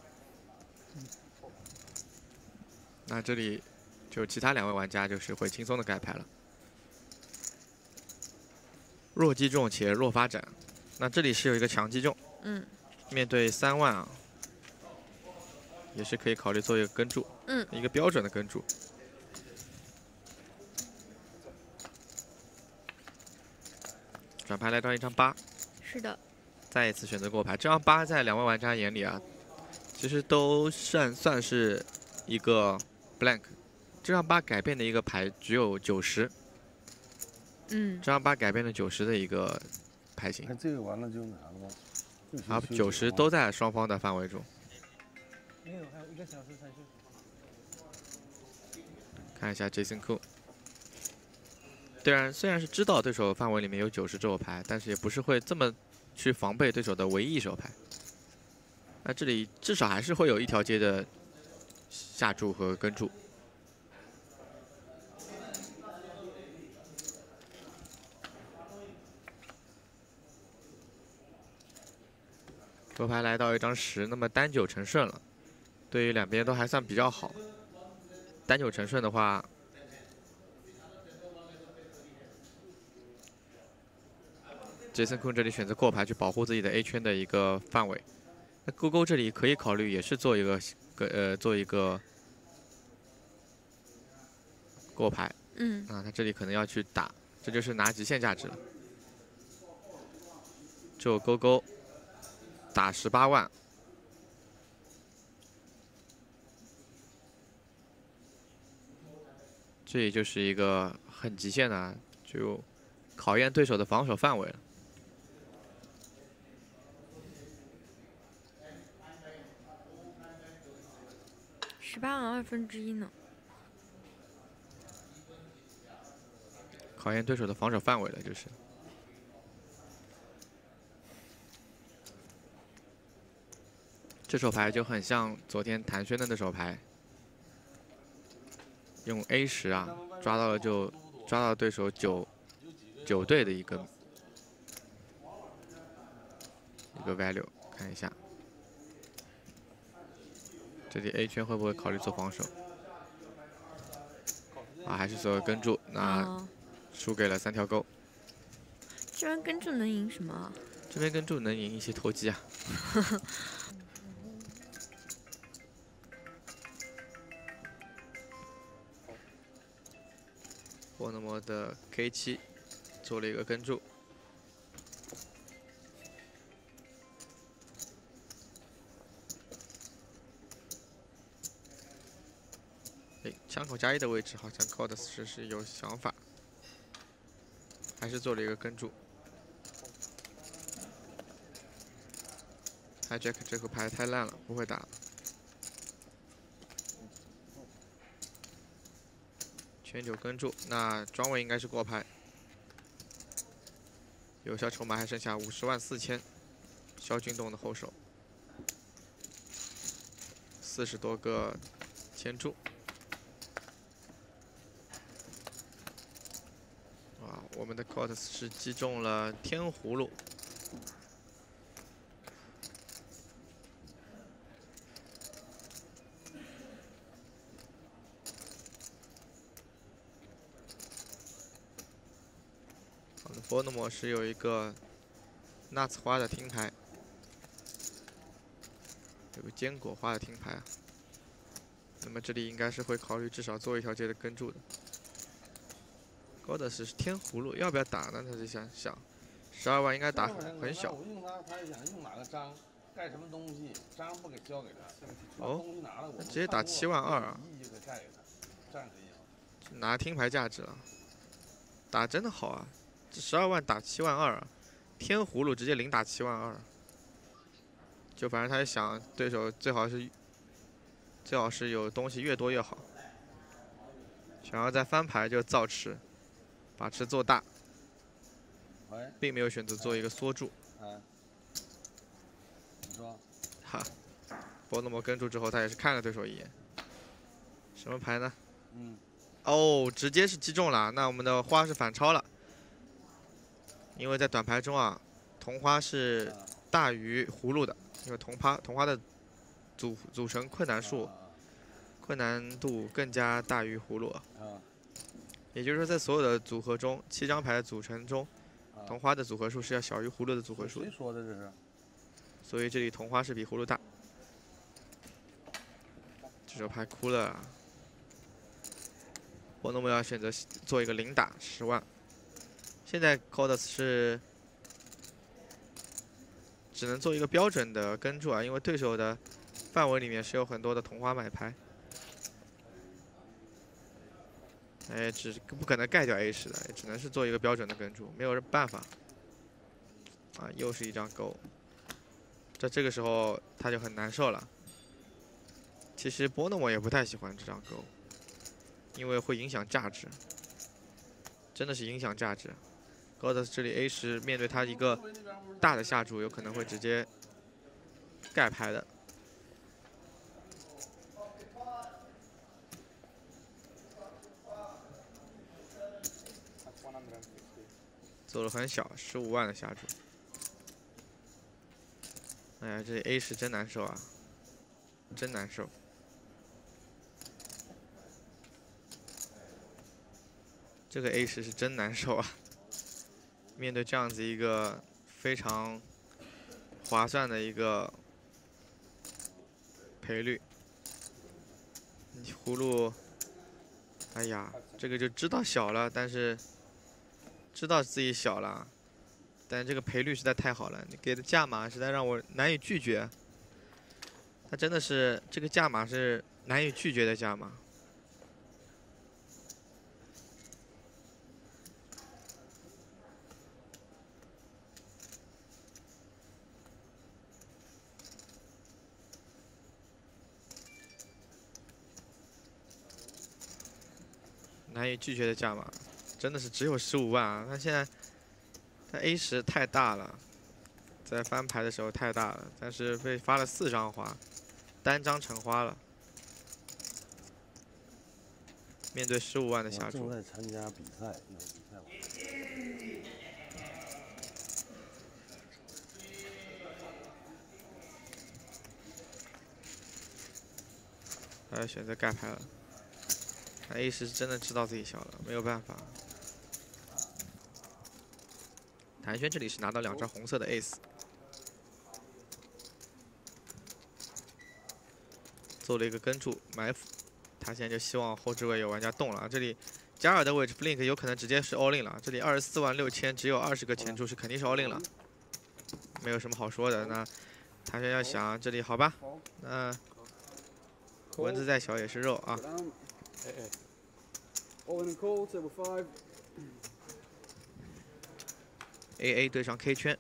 Speaker 1: 那这里就其他两位玩家就是会轻松的盖牌了。弱击中且弱发展，那这里是有一个强击中，
Speaker 2: 嗯
Speaker 1: 面对三万啊，也是可以考虑做一个跟注，
Speaker 2: 嗯，
Speaker 1: 一个标准的跟注。转牌来到一张八，
Speaker 2: 是的，
Speaker 1: 再一次选择过牌。这张八在两位玩家眼里啊，其实都算算是一个 blank。这张八改变的一个牌只有九十，
Speaker 2: 嗯
Speaker 1: 这张八改变了九十的一个牌型，
Speaker 7: 看这个完了就拿了吗？就
Speaker 1: 然后九十都在双方的范围中。
Speaker 6: 没有，还有一个小时才去。
Speaker 1: 看一下 Jason Cool。虽然虽然是知道对手范围里面有九十这手牌，但是也不是会这么去防备对手的唯一一手牌。那这里至少还是会有一条街的下注和跟注。夺牌来到一张十，那么单九成顺了，对于两边都还算比较好。单九成顺的话，杰森控这里选择过牌去保护自己的 A 圈的一个范围。那勾勾这里可以考虑也是做一个个呃做一个过牌
Speaker 2: 嗯
Speaker 1: 啊，他这里可能要去打，这就是拿极限价值了。就勾勾打十八万，这也就是一个很极限的啊，就考验对手的防守范围了。
Speaker 2: 十八万二分之一呢，
Speaker 1: 考验对手的防守范围了，就是。这手牌就很像昨天谭轩的那手牌，用 A 十啊抓到了就抓到对手九九对的一个一个 value，看一下，这里 A 圈会不会考虑做防守？啊，还是做跟注，那
Speaker 2: 哦，
Speaker 1: 输给了三条勾。
Speaker 2: 这边跟注能赢什么啊？
Speaker 1: 这边跟注能赢一些投机啊。波诺摩的 K 七做了一个跟注，哎，枪口加一的位置好像 c o d 是是有想法，还是做了一个跟注。Hijack 这口牌太烂了，不会打了。全九跟注，那庄位应该是过牌。有效筹码还剩下五十万四千，肖军栋的后手，四十多个千注。哇，我们的 COT 是击中了天葫芦。波诺莫是有一个纳茨花的听牌，有个坚果花的听牌啊。那么这里应该是会考虑至少做一条街的跟注的。高的是天葫芦，要不要打呢？他就想想，十二万应该打很小。
Speaker 7: 我用他，他想用哪个章，盖什么东西，章不给交给他，
Speaker 1: 哦，直接打七万二啊！拿听牌价值了，打真的好啊！十二万打七万二，天葫芦直接零打七万二，就反正他想对手最好是最好是有东西越多越好，想要再翻牌就造池，把池做大，并没有选择做一个缩注。
Speaker 7: 哎，你说？
Speaker 1: 哈，波诺摩跟住之后，他也是看了对手一眼，什么牌呢？
Speaker 7: 嗯。
Speaker 1: 哦，直接是击中了，那我们的花是反超了。因为在短牌中啊，同花是大于葫芦的，因为同花同花的组组成困难数困难度更加大于葫芦。也就是说，在所有的组合中，七张牌的组成中，同花的组合数是要小于葫芦的组合数。
Speaker 7: 谁说的这是？
Speaker 1: 所以这里同花是比葫芦大。这手牌哭了，我那么要选择做一个零打十万。现在 Codes 是只能做一个标准的跟注啊，因为对手的范围里面是有很多的同花买牌，哎，只不可能盖掉 A 十的，只能是做一个标准的跟注，没有办法。啊，又是一张勾，在这个时候他就很难受了。其实波诺我也不太喜欢这张勾，因为会影响价值，真的是影响价值。高德这里 A 十面对他一个大的下注，有可能会直接盖牌的。走的很小，十五万的下注。哎呀，这 A 十真难受啊，真难受。这个 A 十是真难受啊。面对这样子一个非常划算的一个赔率，葫芦，哎呀，这个就知道小了，但是知道自己小了，但这个赔率实在太好了，你给的价码实在让我难以拒绝。他真的是这个价码是难以拒绝的价码。难以拒绝的价码，真的是只有十五万啊！他现在，他 A 十太大了，在翻牌的时候太大了，但是被发了四张花，单张成花了。面对十五万的下注。
Speaker 7: 正在参加比赛，有比赛
Speaker 1: 他要选择盖牌了。A 是真的知道自己小了，没有办法。谭轩这里是拿到两张红色的 Ace，做了一个跟注埋伏，他现在就希望后置位有玩家动了。这里加尔的位置 Blink 有可能直接是 all in 了，这里二十四万六千只有二十个前注是肯定是 all in 了，没有什么好说的。那谭轩要想这里好吧，那蚊子再小也是肉啊。
Speaker 6: 哎哎
Speaker 3: ，All in and call, table five.
Speaker 1: A A 对上 K 圈，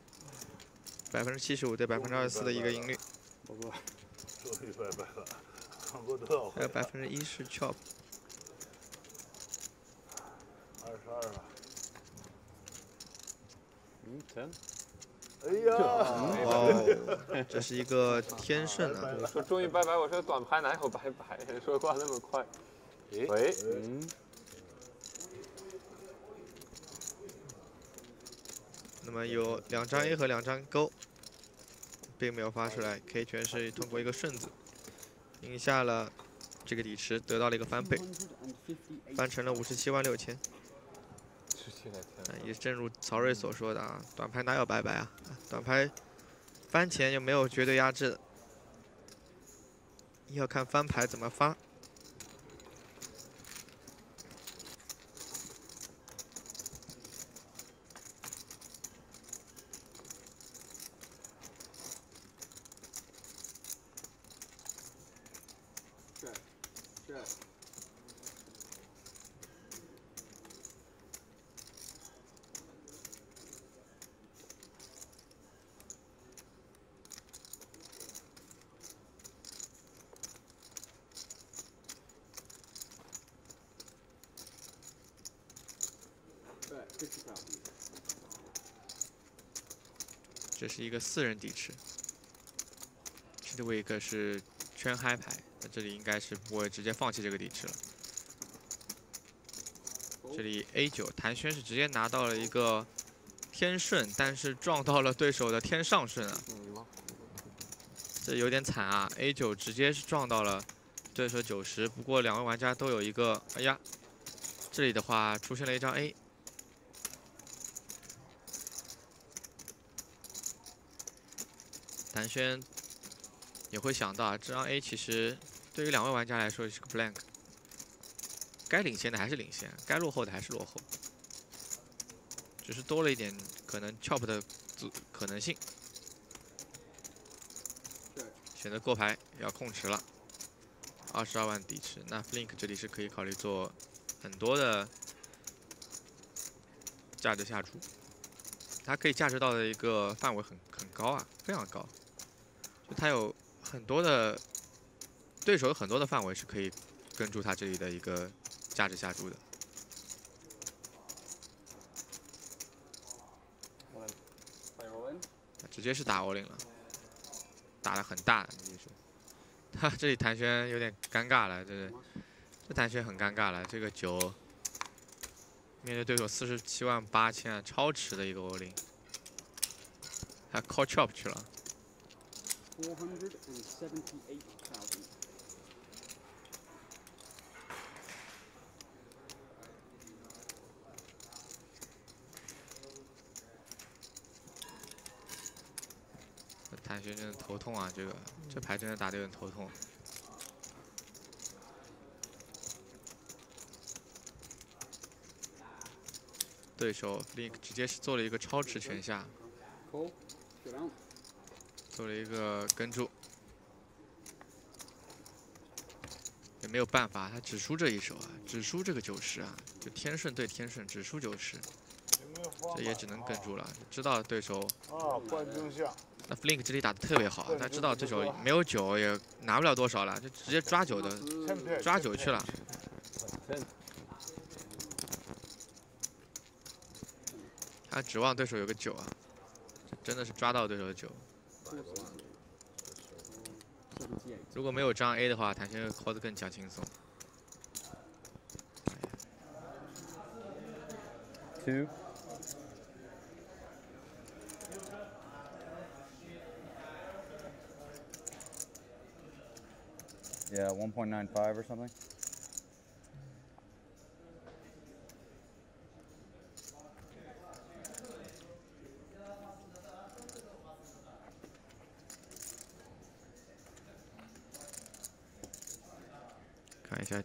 Speaker 1: 百分之七十五对百分之二十四的一个赢率，
Speaker 6: 不不，
Speaker 8: 终于拜拜了，看过多少回
Speaker 1: 还有？百分之一是 chop。
Speaker 8: 二十二了。
Speaker 6: 嗯，ten。
Speaker 8: 哎呀，
Speaker 1: 哇哦，这是一个天顺啊！
Speaker 6: 我说终于拜拜，我说短牌哪有拜拜？说话那么快。
Speaker 8: 诶
Speaker 6: 喂，嗯，
Speaker 1: 那么有两张 A 和两张勾，并没有发出来。K 全是通过一个顺子赢下了这个底池，得到了一个翻倍，翻成了五十七万六千。也正如曹睿所说的啊，短牌哪有白白啊？啊短牌翻钱又没有绝对压制的，要看翻牌怎么发。一个四人底池，这位一个是圈嗨牌，那这里应该是不会直接放弃这个底池了。这里 A 九谭轩是直接拿到了一个天顺，但是撞到了对手的天上顺啊？这有点惨啊！A 九直接是撞到了对手九十，不过两位玩家都有一个，哎呀，这里的话出现了一张 A，谭轩也会想到啊，这张 A 其实对于两位玩家来说是个 blank，该领先的还是领先，该落后的还是落后，只是多了一点可能 chop 的组可能性。选择过牌要控池了，二十二万底池，那 Flink 这里是可以考虑做很多的价值下注，它可以价值到的一个范围很很高啊，非常高，就还有很多的对手有很多的范围是可以跟住他这里的一个价值下注的。
Speaker 3: Play all in.
Speaker 1: 直接是打 Olin 了，打的很大，你说，他这里谭轩有点尴尬了，这是，这谭轩很尴尬了，这个九，面对对手四十七万八千，超值的一个 all in，还 call chop 去了，
Speaker 3: 478,000.
Speaker 1: 这谭轩真的头痛啊，这个这牌真的打得有点头痛。对手 Link 直接是做了一个超值拳下.做了一个跟注，也没有办法，他只输这一手啊，只输这个九十啊，就天顺对天顺，只输九十，这也只能跟住了。知道对手，
Speaker 8: 啊，冠军相，
Speaker 1: 那 Flink 这里打的特别好，他知道对手没有九也拿不了多少了，就直接抓九的，抓九去了。他指望对手有个九啊，真的是抓到对手的九。
Speaker 3: 78.
Speaker 1: 如果没有张 A 的话，谭轩 call 的更加轻松。
Speaker 6: Two.
Speaker 9: Yeah, 1.95 or something.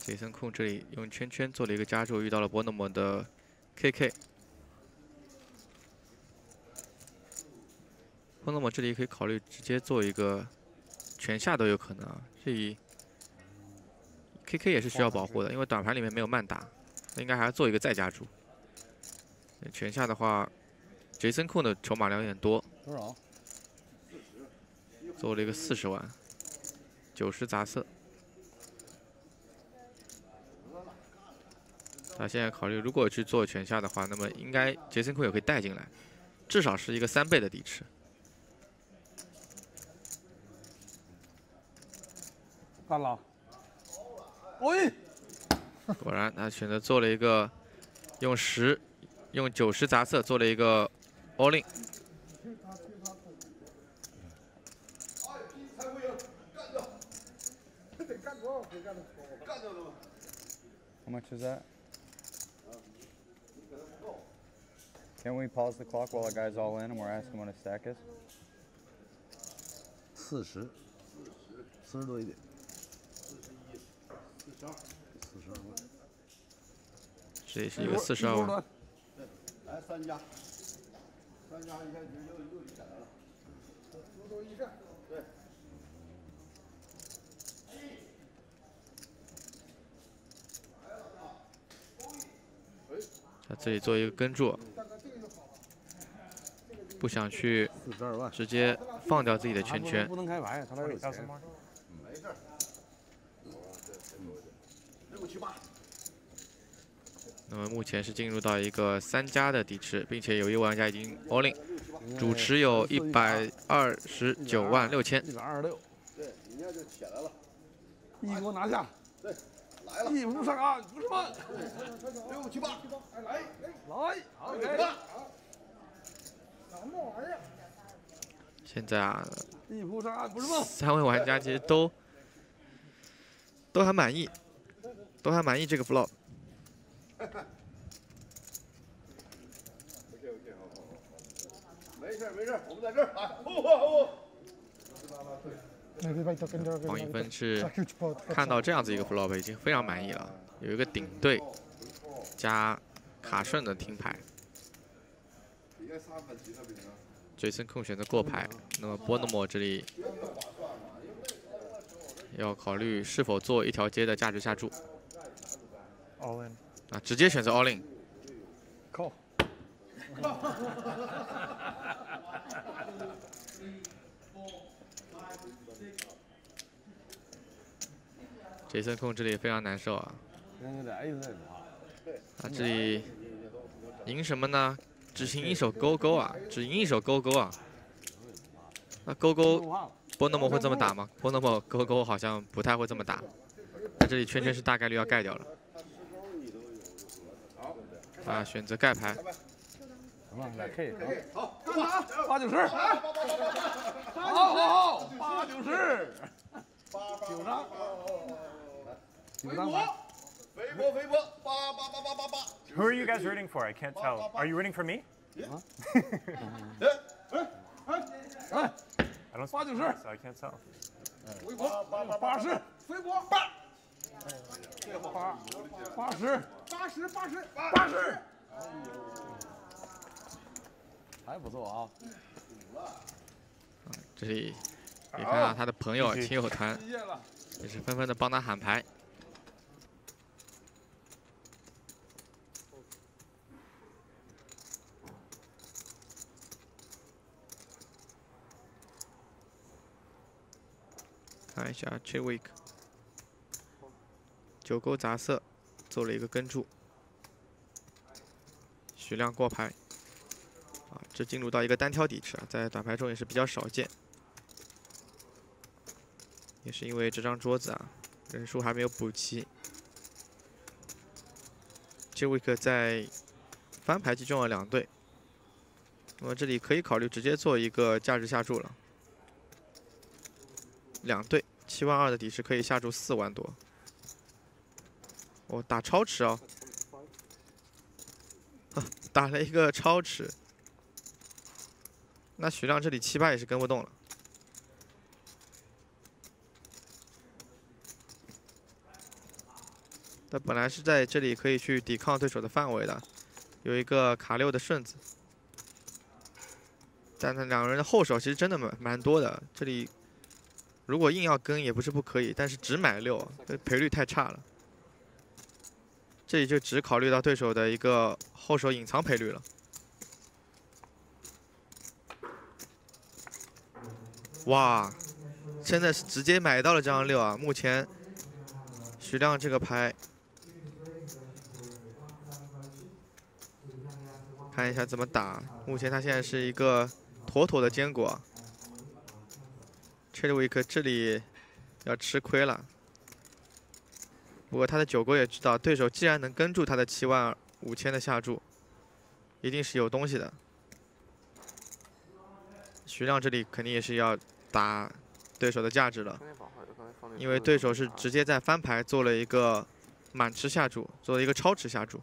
Speaker 1: 杰森控这里用圈圈做了一个加注，遇到了波诺姆的 KK。波诺姆这里可以考虑直接做一个全下都有可能啊，这里 KK 也是需要保护的，因为短盘里面没有慢打，应该还要做一个再加注。全下的话，杰森控的筹码量有点多，
Speaker 6: 多少？
Speaker 1: 做了一个四十万，九十杂色。他现在考虑，如果去做拳下的话，那么应该杰森库也会带进来，至少是一个三倍的底池。
Speaker 6: 干了。喂，
Speaker 1: 果然，他选择做了一个用十、用九十杂色做了一个 all in。
Speaker 9: How much is that? Can we pause the clock while the guy's all in and we're asking what his stack is?
Speaker 5: 四十，四十多一点。四十二万。
Speaker 1: 这也是一个四十二万。
Speaker 8: 来三家，三家一下就又又一闪来了，多多益善，对。
Speaker 1: 他这里做一个跟注， 不想去直接放掉自己的圈圈。
Speaker 6: 不能开牌，他那有钱。
Speaker 8: 没事儿。六七八。
Speaker 1: 那么目前是进入到一个三家的底池，并且有一玩家已经 all in，主持有一百二十九万六千。
Speaker 6: 一百二十六。
Speaker 8: 对，一下就起来了。
Speaker 6: 一给我拿下。
Speaker 8: 对，来了。
Speaker 6: 一步上岸，不是慢。
Speaker 8: 六七八，来来
Speaker 6: 来，好，
Speaker 8: 六七八。
Speaker 3: 什么玩意儿？
Speaker 1: 现在啊。三位玩家其实都都还满意，都还满意这个 flop。
Speaker 8: 没事没事，我们在这儿
Speaker 1: 黄一芬是 看到这样子一个 flop 已经非常满意了，有一个顶对加卡顺的听牌。Jason 控选择过牌，那么波诺莫这里要考虑是否做一条街的价值下注。
Speaker 6: All in。
Speaker 1: 啊，直接选择 all in。
Speaker 6: 扣。
Speaker 1: 杰森控这里非常难受啊。啊，这里赢什么呢？只赢一手勾勾啊，只赢一手勾勾啊。那勾勾波诺莫会这么打吗？波诺莫勾勾好像不太会这么打。那这里圈圈是大概率要盖掉了。啊，选择盖牌。
Speaker 6: 什么？来 K。
Speaker 8: 好，
Speaker 6: 八九十。好好好，八九十。九张。
Speaker 8: 九张牌。
Speaker 10: Who are you guys rooting for? I can't tell. Are you rooting for me? I don't
Speaker 6: 八九十
Speaker 10: so I can't tell.
Speaker 8: 肥波八八
Speaker 6: 八十。
Speaker 3: 肥波八。
Speaker 6: 八八十。
Speaker 3: 八十八十
Speaker 6: 八十。还不错啊。
Speaker 1: 这里可以看到他的朋友、亲友团也是纷纷的帮他喊牌。看一下，Chewick，九勾杂色做了一个跟注，徐亮过牌。啊，这进入到一个单挑底池啊，在短牌中也是比较少见，也是因为这张桌子啊人数还没有补齐。，Chewick 在翻牌击中了两对，那么这里可以考虑直接做一个价值下注了，两对七万二的底池可以下注四万多。哦，打超池哦，打了一个超池。那徐亮这里七八也是跟不动了。他本来是在这里可以去抵抗对手的范围的，有一个卡六的顺子，但他两个人的后手其实真的蛮蛮多的。这里如果硬要跟也不是不可以，但是只买六，这赔率太差了。这里就只考虑到对手的一个后手隐藏赔率了。哇，现在是直接买到了这张六啊！目前徐亮这个牌，看一下怎么打。目前他现在是一个妥妥的坚果。Chadwick 这里要吃亏了。不过他的九勾也知道，对手既然能跟住他的七万五千的下注，一定是有东西的。徐亮这里肯定也是要打对手的价值了，因为对手是直接在翻牌做了一个满池下注，做了一个超池下注，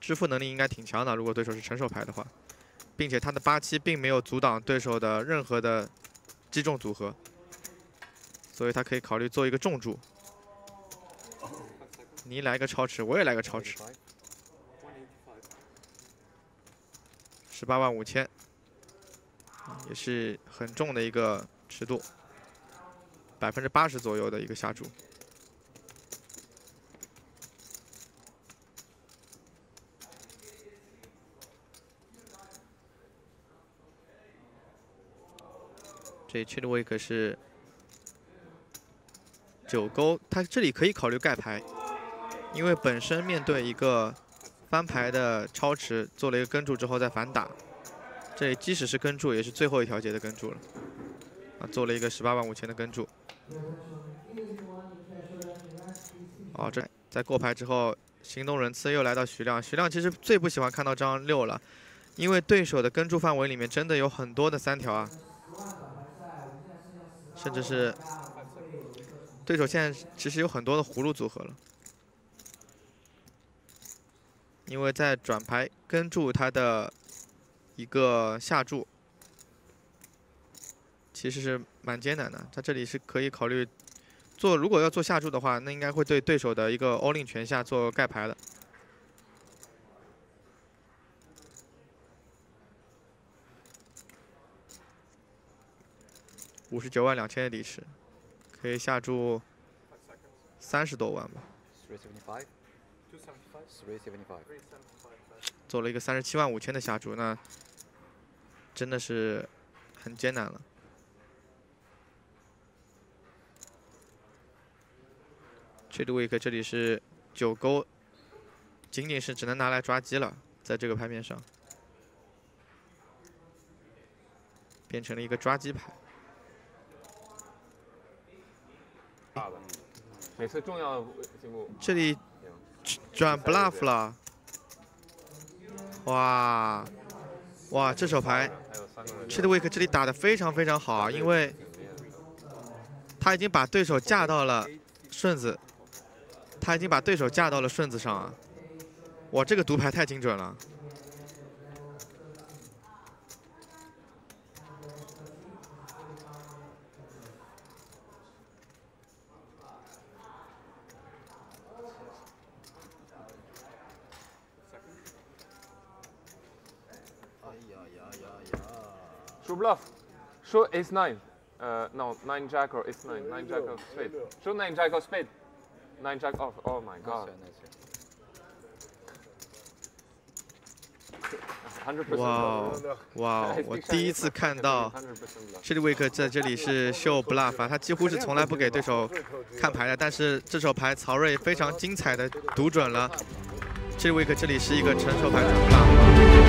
Speaker 1: 支付能力应该挺强的。如果对手是成手牌的话，并且他的八七并没有阻挡对手的任何的击中组合，所以他可以考虑做一个重注。你来个超池，我也来个超吃。十八万五千，也是很重的一个尺度，百分之八十左右的一个下注。这 Chadwick 是九勾，他这里可以考虑盖牌，因为本身面对一个。翻牌的超池做了一个跟注之后再反打，这里即使是跟注也是最后一条街的跟注了，啊，做了一个十八万五千的跟注。哦，这在过牌之后，行动人次又来到徐亮。徐亮其实最不喜欢看到这张六了，因为对手的跟注范围里面真的有很多的三条啊，甚至是对手现在其实有很多的葫芦组合了。因为在转牌跟注他的一个下注，其实是蛮艰难的。他这里是可以考虑做，如果要做下注的话，那应该会对对手的一个 all in 全下做盖牌的。五十九万两千的底池，可以下注三十多万吧。做了一个三十七万五千的下注，那真的是很艰难了。这 w 位 k 这里是九勾，仅仅是只能拿来抓鸡了，在这个牌面上，变成了一个抓鸡牌。
Speaker 4: 大的，每次重要。
Speaker 1: 这里。转 bluff 了，哇哇，这手牌，Chadwick 这里打的非常非常好啊，因为他已经把对手架到了顺子，他已经把对手架到了顺子上啊，哇，这个读牌太精准了。
Speaker 4: Show bluff. Show ace nine. Uh, no, nine jack or ace nine. Nine jack of spade. Show nine jack of spade. Nine jack off. Oh my god.
Speaker 1: 哇哇！我第一次看到 Chadwick 在这里是秀 bluff，啊他几乎是从来不给对手看牌的。但是这手牌曹睿非常精彩的读准了，Chadwick 这里是一个成手牌 bluff。